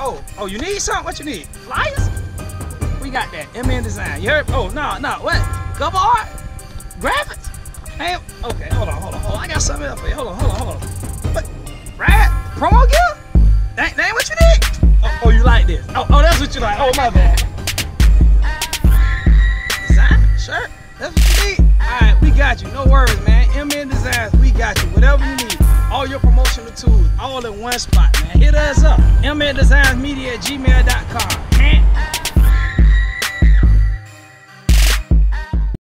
Oh, oh, you need something? What you need? Flyers? We got that. MN Design. You heard? Oh, no, no. What? Cover art? Graphics? Hey, okay, hold on, hold on, hold on. I got something else for you. Hold on, hold on, hold on. What? Brad? Promo gear? That, that ain't what you need? Oh, oh, you like this? Oh, oh, that's what you like. Oh, my bad. Design? Shirt? That's what you need? All right, we got you. No worries, your promotional tools, all in one spot, man. Hit us up. MN Designz Media at gmail.com.